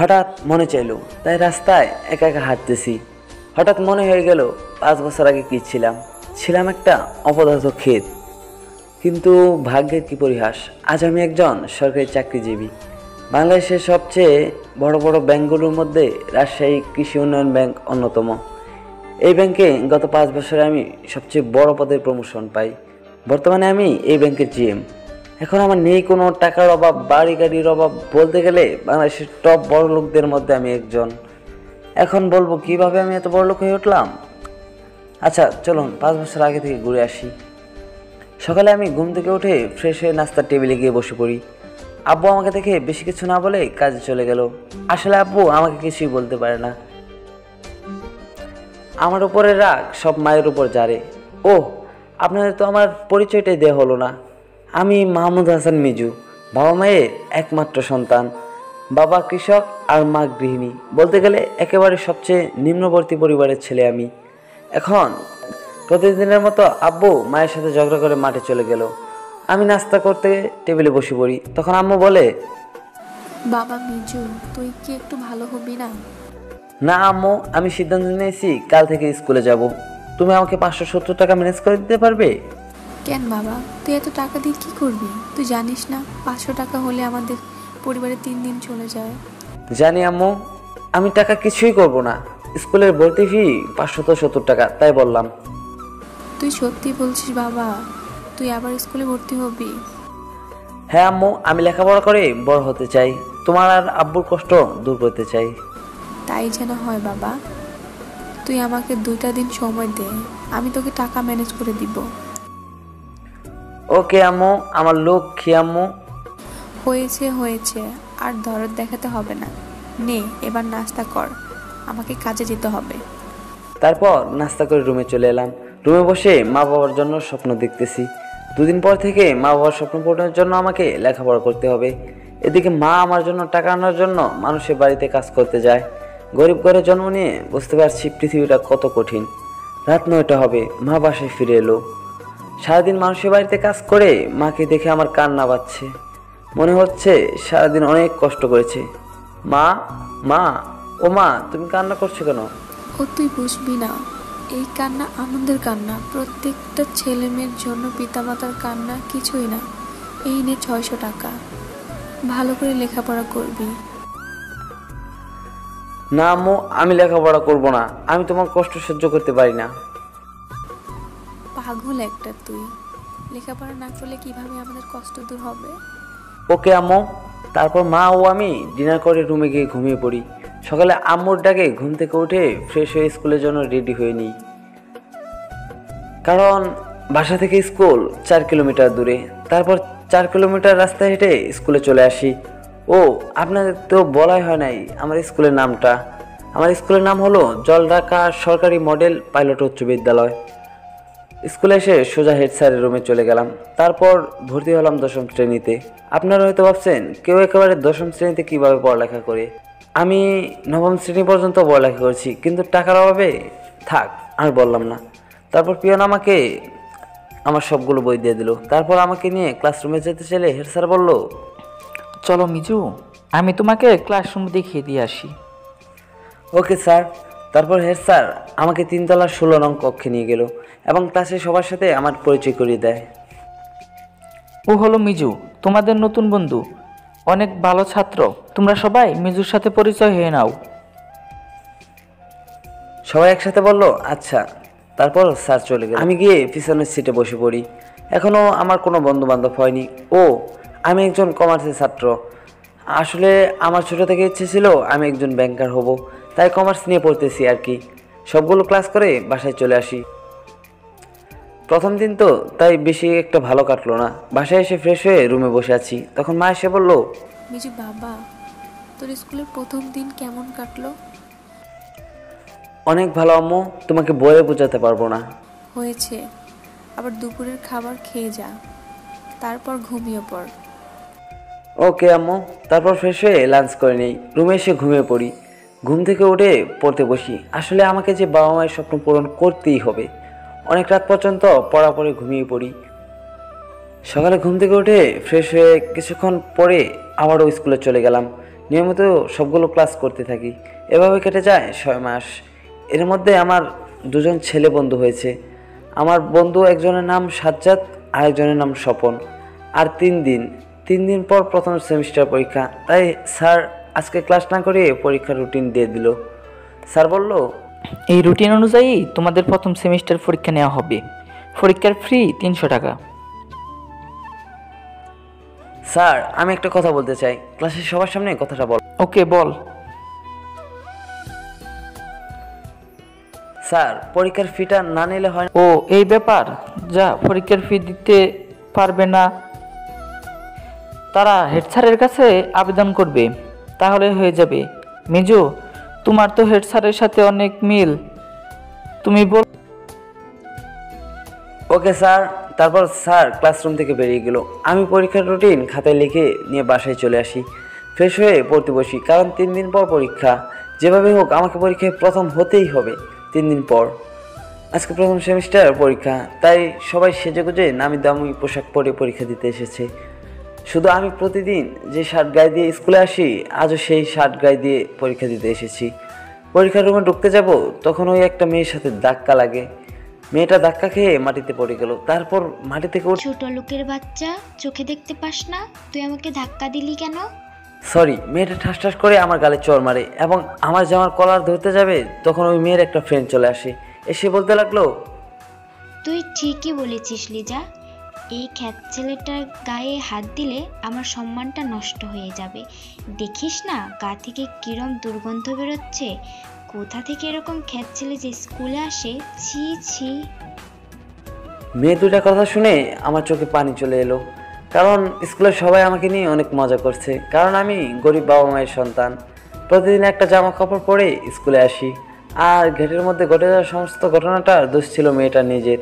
হঠাৎ মনে চাইলো, তাই রাস্তায় একা একা হাঁটতেছি। হঠাৎ মনে হয়ে গেল, পাঁচ বছর আগে কী ছিলাম? ছিলাম একটা অপদার্থ ক্ষেত। কিন্তু ভাগ্যের কি পরিহাস, আজ আমি একজন সরকারি চাকরিজীবী। বাংলাদেশের সবচেয়ে বড় বড় ব্যাংকগুলোর মধ্যে রাজশাহী কৃষি উন্নয়ন ব্যাংক অন্যতম। এই ব্যাংকে গত পাঁচ বছরে আমি সবচেয়ে বড় পদের প্রমোশন পাই। বর্তমানে আমি এই ব্যাংকের জিএম এখন আমার নেই কোনো টাকার অভাব বাড়ি গাড়ির অভাব। বলতে গেলে বাংলাদেশের টপ বড় লোকদের মধ্যে আমি একজন। এখন বলব কীভাবে আমি এত বড় লোক হয়ে উঠলাম? আচ্ছা চলুন, পাঁচ বছর আগে থেকে ঘুরে আসি। সকালে আমি ঘুম থেকে উঠে ফ্রেশ হয়ে নাস্তার টেবিলে গিয়ে বসে পড়ি। আব্বু আমাকে দেখে বেশি কিছু না বলে কাজে চলে গেল। আসলে আব্বু আমাকে কিছুই বলতে পারে না। আমার উপরে রাগ সব মায়ের উপর জারে। ও আপনাদের তো আমার পরিচয়টাই দেওয়া হলো না। আমি মাহমুদ হাসান মিজু বাবা মায়ের একমাত্র সন্তান। বাবা কৃষক আর মা গৃহিণী। বলতে গেলে একেবারে সবচেয়ে নিম্নবর্তী পরিবারের ছেলে আমি। এখন প্রতিদিনের মতো আব্বু মায়ের সাথে ঝগড়া করে মাঠে চলে গেল। আমি নাস্তা করতে টেবিলে বসে পড়ি। তখন আম্মু বলে বাবা মিজু তুই কি একটু ভালো হবি না? না আম্মু আমি সিদ্ধান্ত নিয়েছি কাল থেকে স্কুলে যাব। তুমি আমাকে পাঁচশো সত্তর টাকা ম্যানেজ করে দিতে পারবে? কেন বাবা? তুই এত টাকা দিয়ে কি করবি? তুই জানিস না পাঁচশো টাকা হলে আমাদের পরিবারে তিন দিন চলে যায়। জানি আম্মু আমি টাকা কিছুই করব না। স্কুলের ভর্তি ফি পাঁচশত সত্তর টাকা তাই বললাম। তুই সত্যি বলছিস বাবা? তুই আবার স্কুলে ভর্তি হবি? হ্যাঁ আম্মু আমি লেখাপড়া করে বড় হতে চাই। তোমার আর আব্বুর কষ্ট দূর করতে চাই। তাই যেন হয় বাবা। তুই আমাকে দুইটা দিন সময় দে আমি তোকে টাকা ম্যানেজ করে দিব। ওকে আম্মু আমার লক্ষ্মী আম্মু। হয়েছে হয়েছে আর দরদ দেখাতে হবে না। নে এবার নাস্তা কর। আমাকে কাজে যেতে হবে। তারপর নাস্তা করে রুমে চলে এলাম। রুমে বসে মা বাবার জন্য স্বপ্ন দেখতেছি। দুদিন পর থেকে মা বাবার স্বপ্ন পূরণের জন্য আমাকে লেখাপড়া করতে হবে। এদিকে মা আমার জন্য টাকা আনার জন্য মানুষের বাড়িতে কাজ করতে যায়। গরিব ঘরে জন্ম নিয়ে বুঝতে পারছি পৃথিবীটা কত কঠিন। রাত নয়টা হবে মা বাসায় ফিরে এলো। সারাদিন মানুষের বাড়িতে কাজ করে মাকে দেখে আমার কান্না পাচ্ছে। মনে হচ্ছে সারাদিন অনেক কষ্ট করেছে। মা মা ও মা তুমি কান্না করছ কেন? ও তুই বুঝবি না। এই কান্না আনন্দের কান্না। প্রত্যেকটা ছেলে মেয়ের জন্য পিতামাতার কান্না কিছুই না। এই নে ছয়শো টাকা। ভালো করে লেখাপড়া করবি। না আম্মু আমি লেখাপড়া করব না। আমি তোমার কষ্ট সহ্য করতে পারি না। পাগল একটা তুই। লেখাপড়া না করলে কীভাবে আমাদের কষ্ট দূর হবে? ওকে আম্মু, তারপর মা ও আমি ডিনার করে রুমে গিয়ে ঘুমিয়ে পড়ি। সকালে আম্মুর ডাকে ঘুম থেকে উঠে ফ্রেশ হয়ে স্কুলের জন্য রেডি হয়ে নিই। কারণ বাসা থেকে স্কুল চার কিলোমিটার দূরে। তারপর চার কিলোমিটার রাস্তা হেঁটে স্কুলে চলে আসি। ও আপনাদের তো বলাই হয় নাই আমার স্কুলের নামটা। আমার স্কুলের নাম হলো জলঢাকা সরকারি মডেল পাইলট উচ্চ বিদ্যালয়। স্কুলে এসে সোজা হেড স্যারের রুমে চলে গেলাম। তারপর ভর্তি হলাম দশম শ্রেণীতে। আপনারা হয়তো ভাবছেন, কেউ একেবারে দশম শ্রেণীতে কীভাবে পড়ালেখা করে? আমি নবম শ্রেণি পর্যন্ত পড়ালেখা করেছি, কিন্তু টাকার অভাবে থাক আর বললাম না। তারপর পিয়ন আমাকে, আমার সবগুলো বই দিয়ে দিল। তারপর আমাকে নিয়ে ক্লাসরুমে যেতে চাইলে হেড স্যার বলল, চলো মিজু, আমি তোমাকে ক্লাসরুম দেখিয়ে দিয়ে আসি। Okay sir. তারপর হেড স্যার আমাকে তিনতলার ষোলো নং কক্ষে নিয়ে গেল এবং ক্লাসে সবার সাথে আমার পরিচয় করিয়ে দেয়। ও হলো মিজু তোমাদের নতুন বন্ধু। অনেক ভালো ছাত্র। তোমরা সবাই মিজুর সাথে পরিচয় হয়ে নাও। সবাই একসাথে বলল আচ্ছা। তারপর স্যার চলে গেল। আমি গিয়ে পিছনের সিটে বসে পড়ি। এখনও আমার কোনো বন্ধু বান্ধব হয়নি। ও আমি একজন কমার্সের ছাত্র। আসলে আমার ছোট থেকে ইচ্ছে ছিল আমি একজন ব্যাংকার হব। তাই কমার্স নিয়ে পড়তেছি আর কি। সবগুলো ক্লাস করে বাসায় চলে আসি। প্রথম দিন তো তাই বেশি একটা ভালো কাটলো না। বাসায় এসে ফ্রেশ হয়ে রুমে বসে আছি। তখন মা এসে বলল মিজু বাবা তোর স্কুলের প্রথম দিন কেমন কাটলো? অনেক ভালো আম্মু তোমাকে বয়ে বোঝাতে পারব না। হয়েছে। আবার দুপুরের খাবার খেয়ে যা। তারপর ঘুমিয়ে পড়। ওকে আম্মু তারপর ফ্রেশ হয়ে লাঞ্চ করে নেই। রুমে এসে ঘুমিয়ে পড়ি। ঘুম থেকে উঠে পড়তে বসি। আসলে আমাকে যে বাবা মায়ের স্বপ্ন পূরণ করতেই হবে। অনেক রাত পর্যন্ত পড়া পড়ে ঘুমিয়ে পড়ি। সকালে ঘুম থেকে উঠে ফ্রেশ হয়ে কিছুক্ষণ পরে আবারও স্কুলে চলে গেলাম। নিয়মিত সবগুলো ক্লাস করতে থাকি। এভাবে কেটে যায় ছয় মাস। এর মধ্যে আমার দুজন ছেলে বন্ধু হয়েছে। আমার বন্ধু একজনের নাম সাজ্জাদ, আরেকজনের নাম স্বপন। আর তিন দিন। তিন দিন পর প্রথম সেমিস্টার পরীক্ষা। তাই স্যার আজকে ক্লাস না করে পরীক্ষার রুটিন দিয়ে দিল। স্যার বলল এই রুটিন অনুযায়ী তোমাদের প্রথম সেমিস্টার পরীক্ষা নেওয়া হবে। পরীক্ষার ফ্রি তিনশো টাকা। স্যার আমি একটা কথা বলতে চাই। ক্লাসের সবার সামনে কথাটা বল। ওকে বল। স্যার পরীক্ষার ফিটা না নিলে হয় ও এই ব্যাপার? যা পরীক্ষার ফি দিতে পারবে না। তারা হেড স্যারের কাছে আবেদন করবে। তাহলে হয়ে যাবে। মিজু, তোমার তো হেড স্যারের সাথে অনেক মিল। তুমি বল ওকে স্যার, তারপর স্যার ক্লাসরুম থেকে বেরিয়ে গেল। আমি পরীক্ষার রুটিন খাতায় লিখে নিয়ে বাসায় চলে আসি। ফ্রেশ হয়ে পড়তে বসি, কারণ তিন দিন পর পরীক্ষা। যেভাবে হোক, আমাকে পরীক্ষায় প্রথম হতেই হবে তিন দিন পর। আজকে প্রথম সেমিস্টার পরীক্ষা, তাই সবাই সেজে গুজে নামি দামি পোশাক পরে পরীক্ষা দিতে এসেছে। শুধু আমি প্রতিদিন যে শার্ট গায়ে দিয়ে স্কুলে আসি আজও সেই শার্ট গায়ে দিয়ে পরীক্ষা দিতে এসেছি। পরীক্ষার রুমে ঢুকতে যাব তখন ওই একটা মেয়ের সাথে ধাক্কা লাগে। মেয়েটা ধাক্কা খেয়ে মাটিতে পড়ে গেল। তারপর মাটি থেকে ছোট লোকের বাচ্চা চোখে দেখতে পাস না তুই আমাকে ধাক্কা দিলি কেন? সরি মেয়েটা ঠাস ঠাস করে আমার গালে চর মারে এবং আমার জামার কলার ধরতে যাবে তখন ওই মেয়ের একটা ফ্রেন্ড চলে আসে। এসে বলতে লাগল তুই ঠিকই বলেছিস লিজা। এই খ্যাত ছেলেটার গায়ে হাত দিলে আমার সম্মানটা নষ্ট হয়ে যাবে। দেখিস না, গা থেকে কিরম দুর্গন্ধ বেরোচ্ছে। কোথা থেকে এরকম খ্যাত ছেলে যে স্কুলে আসে? ছি ছি। মেয়ে দুটা কথা শুনে আমার চোখে পানি চলে এলো। কারণ স্কুলের সবাই আমাকে নিয়ে অনেক মজা করছে। কারণ আমি গরিব বাবা মায়ের সন্তান। প্রতিদিন একটা জামা কাপড় পরে স্কুলে আসি। আর গেটের মধ্যে ঘটে যাওয়া সমস্ত ঘটনাটা দোষ ছিল মেয়েটার নিজের।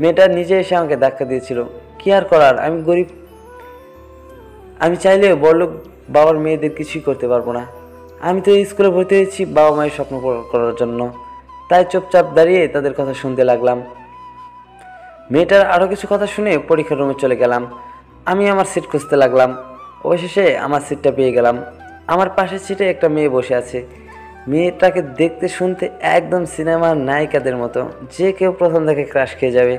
মেয়েটা নিজে এসে আমাকে ধাক্কা দিয়েছিল। কি আর করার, আমি গরিব। আমি চাইলে বড়লোক বাবার মেয়েদের কিছুই করতে পারব না। আমি তো এই স্কুলে ভর্তি হয়েছি বাবা মায়ের স্বপ্ন করার জন্য। তাই চুপচাপ দাঁড়িয়ে তাদের কথা শুনতে লাগলাম। মেয়েটার আরও কিছু কথা শুনে পরীক্ষার রুমে চলে গেলাম। আমি আমার সিট খুঁজতে লাগলাম। অবশেষে আমার সিটটা পেয়ে গেলাম। আমার পাশের সিটে একটা মেয়ে বসে আছে। মেয়েটাকে দেখতে শুনতে একদম সিনেমার নায়িকাদের মতো। যে কেউ প্রথম থেকে ক্রাশ খেয়ে যাবে।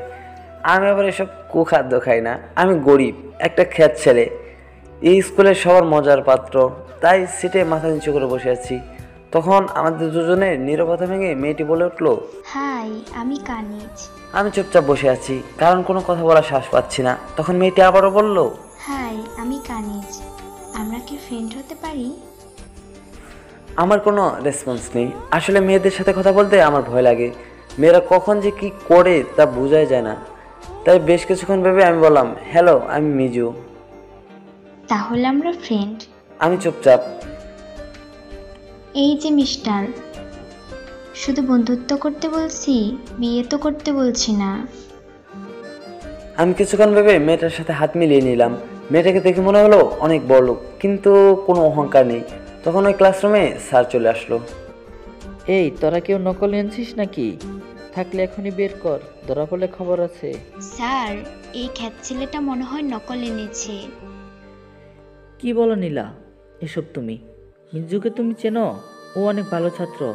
আমি আবার এসব কুখাদ্য খাই না। আমি গরিব একটা খ্যাত ছেলে। এই স্কুলের সবার মজার পাত্র। তাই সিটে মাথা নিচু করে বসে আছি। তখন আমাদের দুজনের নীরবতা ভেঙে মেয়েটি বলে উঠল হাই আমি কানিজ। আমি চুপচাপ বসে আছি কারণ কোনো কথা বলার শ্বাস পাচ্ছি না। তখন মেয়েটি আবারও বলল হাই আমি কানিজ। আমরা কি ফ্রেন্ড হতে পারি? আমার কোনো রেসপন্স নেই। আসলে মেয়েদের সাথে কথা বলতে আমার ভয় লাগে। মেয়েরা কখন যে কি করে তা বোঝাই যায় না। তাই বেশ কিছুক্ষণ ভেবে আমি বললাম হ্যালো আমি মিজু তাহলে আমরা ফ্রেন্ড আমি চুপচাপ। এই যে মিস্টার শুধু বন্ধুত্ব করতে বলছি বিয়ে তো করতে বলছি না। আমি কিছুক্ষণ ভেবে মেয়েটার সাথে হাত মিলিয়ে নিলাম। মেয়েটাকে দেখে মনে হলো অনেক বড় লোক কিন্তু কোনো অহংকার নেই। তখন ওই ক্লাসরুমে স্যার চলে আসলো। এই তোরা কেউ নকল এনেছিস নাকি? থাকলে এখনই বের কর ধরা পড়লে খবর আছে। স্যার এই খ্যাত ছেলেটা মনে হয় নকল এনেছে। কি বলো নীলা? এসব তুমি? মিজুকে তুমি চেনো? ও অনেক ভালো ছাত্র।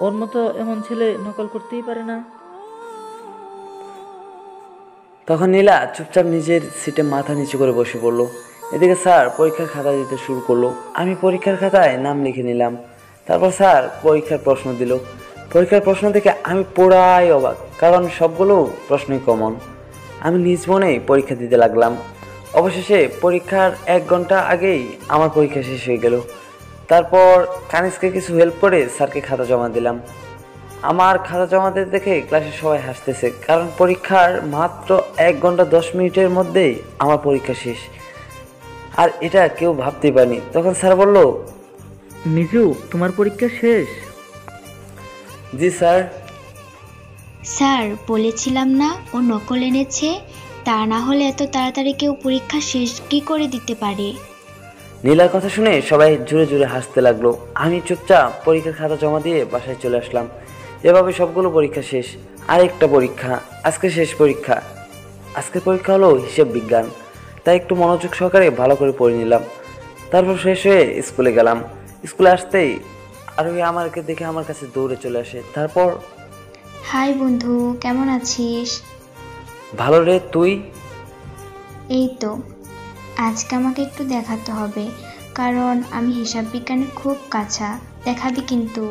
ওর মতো এমন ছেলে নকল করতেই পারে না। তখন নীলা চুপচাপ নিজের সিটে মাথা নিচু করে বসে পড়ল। এদিকে স্যার পরীক্ষার খাতা দিতে শুরু করল। আমি পরীক্ষার খাতায় নাম লিখে নিলাম। তারপর স্যার পরীক্ষার প্রশ্ন দিল। পরীক্ষার প্রশ্ন থেকে আমি পুরাই অবাক, কারণ সবগুলো প্রশ্নই কমন আমি নিজ মনেই পরীক্ষা দিতে লাগলাম। অবশেষে পরীক্ষার এক ঘণ্টা আগেই আমার পরীক্ষা শেষ হয়ে গেল। তারপর কানিসকে কিছু হেল্প করে স্যারকে খাতা জমা দিলাম। আমার খাতা জমা দিতে দেখে ক্লাসে সবাই হাসতেছে, কারণ পরীক্ষার মাত্র এক ঘণ্টা দশ মিনিটের মধ্যেই আমার পরীক্ষা শেষ। আর এটা কেউ ভাবতেই পারেনি। তখন স্যার বলল মিজু তোমার পরীক্ষা শেষ? জি স্যার। স্যার বলেছিলাম না ও নকল এনেছে তা না হলে এত তাড়াতাড়ি কেউ পরীক্ষা শেষ কি করে দিতে পারে? নীলার কথা শুনে সবাই জোরে জোরে হাসতে লাগল। আমি চুপচাপ পরীক্ষার খাতা জমা দিয়ে বাসায় চলে আসলাম। এভাবে সবগুলো পরীক্ষা শেষ আরেকটা পরীক্ষা আজকে শেষ পরীক্ষা। আজকের পরীক্ষা হলো হিসেব বিজ্ঞান। তাই একটু মনোযোগ সহকারে ভালো করে পড়ে নিলাম। তারপর শেষ হয়ে স্কুলে গেলাম। স্কুলে আসতেই আরোহী আমাকে দেখে আমার কাছে দৌড়ে চলে আসে। তারপর হাই বন্ধু কেমন আছিস? ভালো রে তুই? এই তো। আজকে আমাকে একটু দেখাতে হবে কারণ আমি হিসাব বিজ্ঞানের খুব কাছা। দেখাবি কিন্তু।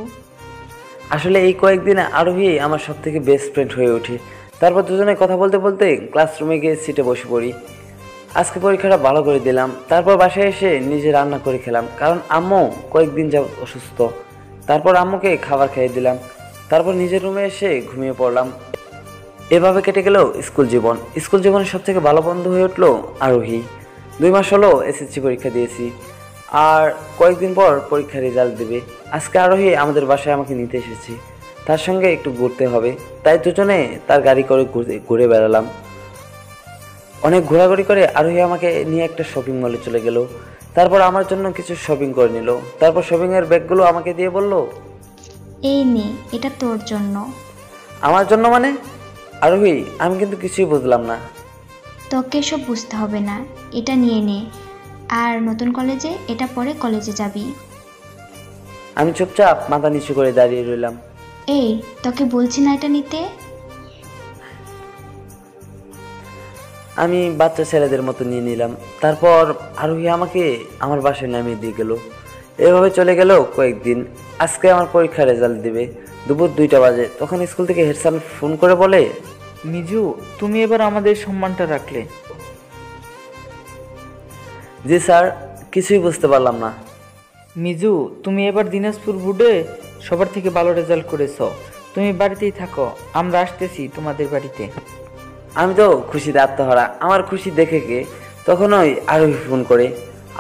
আসলে এই কয়েকদিনে আরোহী আমার সব থেকে বেস্ট ফ্রেন্ড হয়ে ওঠে। তারপর দুজনে কথা বলতে বলতে ক্লাসরুমে গিয়ে সিটে বসে পড়ি। আজকে পরীক্ষাটা ভালো করে দিলাম তারপর বাসায় এসে নিজে রান্না করে খেলাম কারণ আম্মু কয়েকদিন যাব অসুস্থ। তারপর আম্মুকে খাবার খেয়ে দিলাম। তারপর নিজের রুমে এসে ঘুমিয়ে পড়লাম। এভাবে কেটে গেল স্কুল জীবন। স্কুল জীবনের সব থেকে ভালো বন্ধু হয়ে উঠল আরোহী। দুই মাস হলো এসএসসি পরীক্ষা দিয়েছি। আর কয়েকদিন পর পরীক্ষার রেজাল্ট দেবে। আজকে আরোহী আমাদের বাসায় আমাকে নিতে এসেছে। তার সঙ্গে একটু ঘুরতে হবে। তাই দুজনে তার গাড়ি করে ঘুরে বেড়ালাম। অনেক ঘোরাঘুরি করে আরোহী আমাকে নিয়ে একটা শপিং মলে চলে গেল। তারপর আমার জন্য কিছু শপিং করে নিল। তারপর শপিংয়ের ব্যাগগুলো আমাকে দিয়ে বলল এই নে এটা তোর জন্য। আমার জন্য মানে? আরোহী আমি কিন্তু কিছুই বুঝলাম না। তোকে সব বুঝতে হবে না এটা নিয়ে নে। আর নতুন কলেজে এটা পরে কলেজে যাবি। আমি চুপচাপ মাথা নিচু করে দাঁড়িয়ে রইলাম। এই তোকে বলছি না এটা নিতে? আমি বাচ্চা ছেলেদের মতো নিয়ে নিলাম। তারপর আরোহী আমাকে আমার বাসায় নামিয়ে দিয়ে গেল। এভাবে চলে গেল কয়েকদিন। আজকে আমার পরীক্ষার রেজাল্ট দিবে। দুপুর দুইটা বাজে। তখন স্কুল থেকে হেড স্যার ফোন করে বলে মিজু তুমি এবার আমাদের সম্মানটা রাখলে। জি স্যার কিছুই বুঝতে পারলাম না। মিজু তুমি এবার দিনাজপুর বোর্ডে সবার থেকে ভালো রেজাল্ট করেছ। তুমি বাড়িতেই থাকো। আমরা আসতেছি তোমাদের বাড়িতে। আমি তো খুশিতে আত্মহারা। আমার খুশি দেখে কে? তখন ওই আরোহী ফোন করে।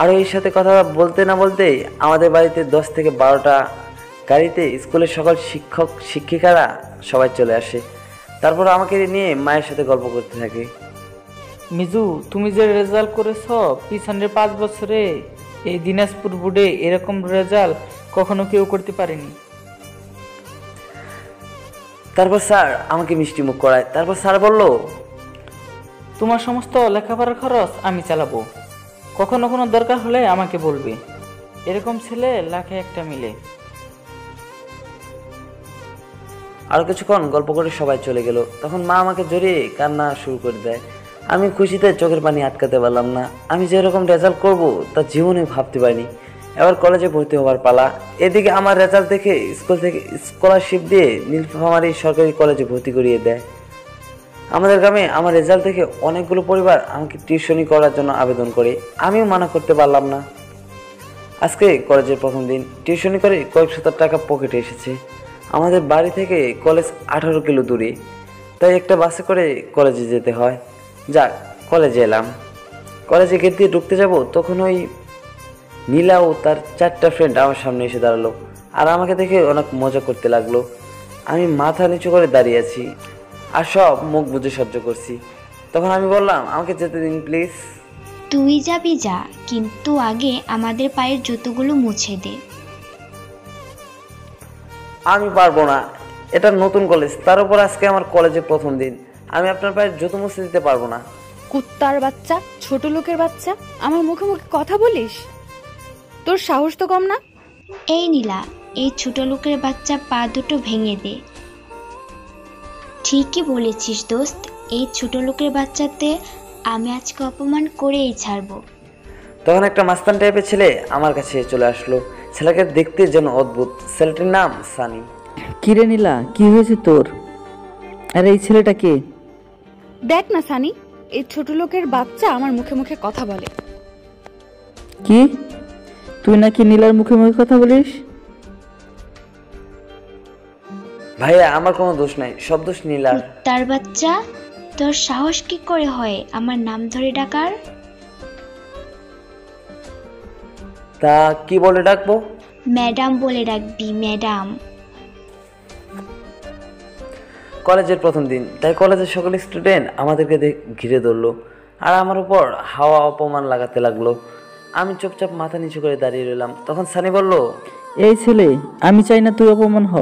আরোহীর সাথে কথা বলতে না বলতেই আমাদের বাড়িতে দশ থেকে বারোটা গাড়িতে স্কুলের সকল শিক্ষক শিক্ষিকারা সবাই চলে আসে। তারপর আমাকে নিয়ে মায়ের সাথে গল্প করতে থাকে। মিজু তুমি যে রেজাল্ট করেছ পিছনের পাঁচ বছরে এই দিনাজপুর বোর্ডে এরকম রেজাল্ট কখনো কেউ করতে পারেনি। তারপর স্যার আমাকে মিষ্টি মুখ করায়। তারপর স্যার বলল তোমার সমস্ত লেখাপড়ার খরচ আমি চালাবো। কখনো কোনো দরকার হলে আমাকে বলবে। এরকম ছেলে লাখে একটা মিলে। আরও কিছুক্ষণ গল্প করে সবাই চলে গেল। তখন মা আমাকে জড়িয়ে কান্না শুরু করে দেয়। আমি খুশিতে চোখের পানি আটকাতে পারলাম না। আমি যেরকম রেজাল্ট করব তা জীবনে ভাবতে পারিনি। এবার কলেজে ভর্তি হওয়ার পালা। এদিকে আমার রেজাল্ট দেখে স্কুল থেকে স্কলারশিপ দিয়ে নীলফামারী সরকারি কলেজে ভর্তি করিয়ে দেয়। আমাদের গ্রামে আমার রেজাল্ট দেখে অনেকগুলো পরিবার আমাকে টিউশনি করার জন্য আবেদন করে। আমিও মানা করতে পারলাম না। আজকে কলেজের প্রথম দিন, টিউশনি করে কয়েক শত টাকা পকেটে এসেছে। আমাদের বাড়ি থেকে কলেজ আঠারো কিলো দূরে, তাই একটা বাসে করে কলেজে যেতে হয়। যাক, কলেজে এলাম। কলেজে গেট দিয়ে ঢুকতে যাব, তখন ওই নীলা ও তার চারটা ফ্রেন্ড আমার সামনে এসে দাঁড়াল। আর আমাকে দেখে অনেক মজা করতে লাগল। আমি মাথা নিচু করে দাঁড়িয়ে আছি। আর সব মুখ বুঝে সহ্য করছি। তখন আমি বললাম আমাকে যেতে দিন প্লিজ তুই যাবি যা কিন্তু আগে আমাদের পায়ের জুতোগুলো মুছে দে। আমি পারব না। এটা নতুন কলেজ তার উপর আজকে আমার কলেজে প্রথম দিন। আমি আপনার পায়ের জুতো মুছে দিতে পারব না। কুত্তার বাচ্চা ছোট লোকের বাচ্চা আমার মুখে মুখে কথা বলিস? তোর সাহস তো কম না? এই নীলা এই ছোট লোকের বাচ্চা পা দুটো ভেঙে দে। ঠিকই বলেছিস দোস্ত। এই ছোট লোকের বাচ্চাতে আমি আজকে অপমান করেই ছাড়বো। তখন একটা মাস্তান টাইপের ছেলে আমার কাছে চলে আসলো। ছেলেকে দেখতে যেন অদ্ভুত। ছেলেটির নাম সানি। কিরে নীলা কি হয়েছে তোর? আর এই ছেলেটা কে? দেখ না সানি এই ছোট লোকের বাচ্চা আমার মুখে মুখে কথা বলে। কি? তুই নাকি নীলার মুখে মুখে কথা বলিস? ভাইয়া আমার কোনো দোষ নাই সব দোষ নীলার। তার বাচ্চা তোর সাহস কি করে হয় আমার নাম ধরে ডাকার? তা কি বলে ডাকবো? ম্যাডাম বলে ডাকবি ম্যাডাম। কলেজের প্রথম দিন তাই কলেজের সকল স্টুডেন্ট আমাদেরকে দেখ- ঘিরে ধরলো আর আমার উপর হাওয়া অপমান লাগাতে লাগল। আমি চুপচাপ মাথা নিচু করে দাঁড়িয়ে রইলাম তখন সানি বলল এই ছেলে আমি চাই না তুই অপমান হ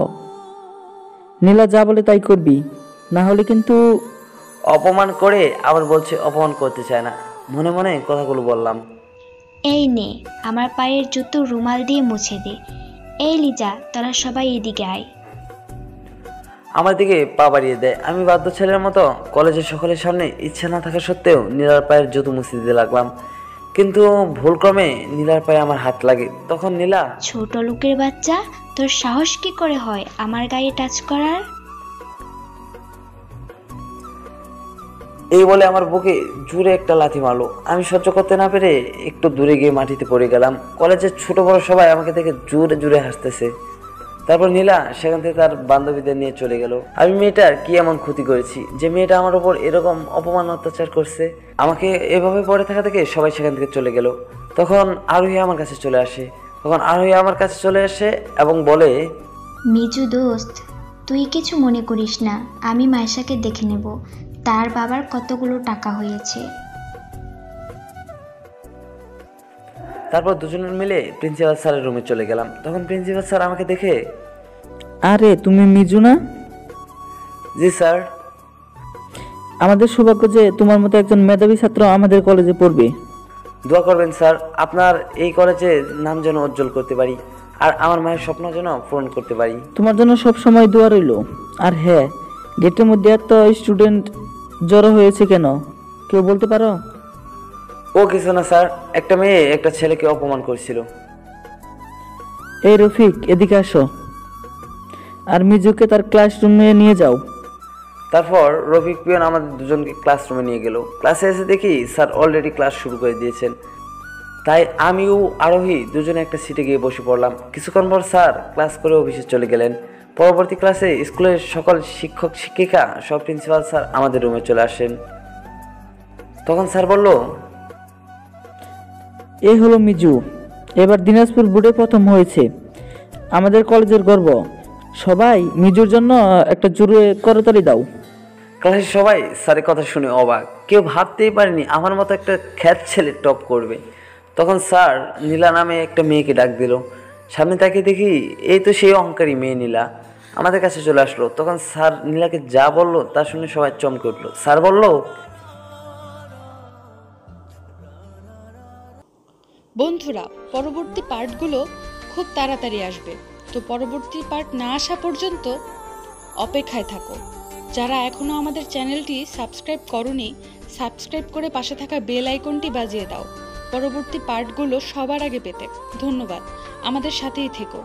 নীলা যা বলে তাই করবি। না হলে কিন্তু অপমান করে আবার বলছে অপমান করতে চায় না। মনে মনে কথাগুলো বললাম। এই নে আমার পায়ের জুতো রুমাল দিয়ে মুছে দে। এই লিজা তোরা সবাই এদিকে আয়। আমার দিকে পা বাড়িয়ে দেয় আমি বাধ্য ছেলের মতো কলেজের সকলের সামনে ইচ্ছা না থাকা সত্ত্বেও নীলার পায়ের জুতো মুছে দিতে লাগলাম। কিন্তু ভুলক্রমে নীলার পায়ে আমার হাত লাগে। তখন নীলা ছোট লোকের বাচ্চা তোর সাহস কি করে হয় আমার গায়ে টাচ করার? এই বলে আমার বুকে জুড়ে একটা লাথি মারলো। আমি সহ্য করতে না পেরে একটু দূরে গিয়ে মাটিতে পড়ে গেলাম। কলেজের ছোট বড় সবাই আমাকে দেখে জোরে জোরে হাসতেছে। তারপর নীলা সেখান থেকে তার বান্ধবীদের নিয়ে চলে গেল। আমি মেয়েটার কি এমন ক্ষতি করেছি? যে মেয়েটা আমার উপর এরকম অপমান, অত্যাচার করছে, আমাকে এভাবে পড়ে থাকা থেকে সবাই সেখান থেকে চলে গেল। তখন আরোহী আমার কাছে চলে আসে। তখন আরোহী আমার কাছে চলে আসে এবং বলে মিজু দোস্ত তুই কিছু মনে করিস না আমি মাইশাকে দেখে নেব। তার বাবার কতগুলো টাকা হয়েছে? তারপর দুজনে মিলে প্রিন্সিপাল স্যারের রুমে চলে গেলাম। তখন প্রিন্সিপাল স্যার আমাকে দেখে আরে তুমি মিজু না? জি স্যার। আমাদের সৌভাগ্য যে তোমার মতো একজন মেধাবী ছাত্র আমাদের কলেজে পড়বে। দোয়া করবেন স্যার। আপনার এই কলেজে নাম যেন উজ্জ্বল করতে পারি আর আমার মায়ের স্বপ্ন যেন পূরণ করতে পারি। তোমার জন্য সব সময় দোয়া রইল। আর হ্যাঁ গেটের মধ্যে এত স্টুডেন্ট জড়ো হয়েছে কেন? কেউ বলতে পারো? ও কিছু না স্যার। একটা মেয়ে একটা ছেলেকে অপমান করছিল। এই রফিক এদিকে আসো। আর মিজুকে তার ক্লাসরুমে নিয়ে যাও। তারপর রফিক পিয়ন আমাদের দুজনকে ক্লাসরুমে নিয়ে গেল। ক্লাসে এসে দেখি স্যার অলরেডি ক্লাস শুরু করে দিয়েছেন। তাই আমিও আরোহী দুজনে একটা সিটে গিয়ে বসে পড়লাম। কিছুক্ষণ পর স্যার ক্লাস করে অফিসে চলে গেলেন। পরবর্তী ক্লাসে স্কুলের সকল শিক্ষক, শিক্ষিকা, সব প্রিন্সিপাল স্যার আমাদের রুমে চলে আসেন। তখন স্যার বলল এই হলো মিজু। এবার দিনাজপুর বোর্ডে প্রথম হয়েছে। আমাদের কলেজের গর্ব। সবাই মিজুর জন্য একটা জোরে করতালি দাও। ক্লাসে সবাই স্যারের কথা শুনে অবাক। কেউ ভাবতেই পারেনি আমার মতো একটা খ্যাত ছেলে টপ করবে। তখন স্যার নীলা নামে একটা মেয়েকে ডাক দিল। সামনে তাকে দেখি এই তো সেই অহংকারী মেয়ে নীলা। আমাদের কাছে চলে আসলো। তখন স্যার নীলাকে যা বলল তা শুনে সবাই চমকে উঠল। স্যার বলল, বন্ধুরা, পরবর্তী পার্টগুলো খুব তাড়াতাড়ি আসবে। তো পরবর্তী পার্ট না আসা পর্যন্ত অপেক্ষায় থাকো। যারা এখনও আমাদের চ্যানেলটি সাবস্ক্রাইব করনি, সাবস্ক্রাইব করে পাশে থাকা বেল আইকনটি বাজিয়ে দাও। পরবর্তী পার্টগুলো সবার আগে পেতে ধন্যবাদ। আমাদের সাথেই থেকো।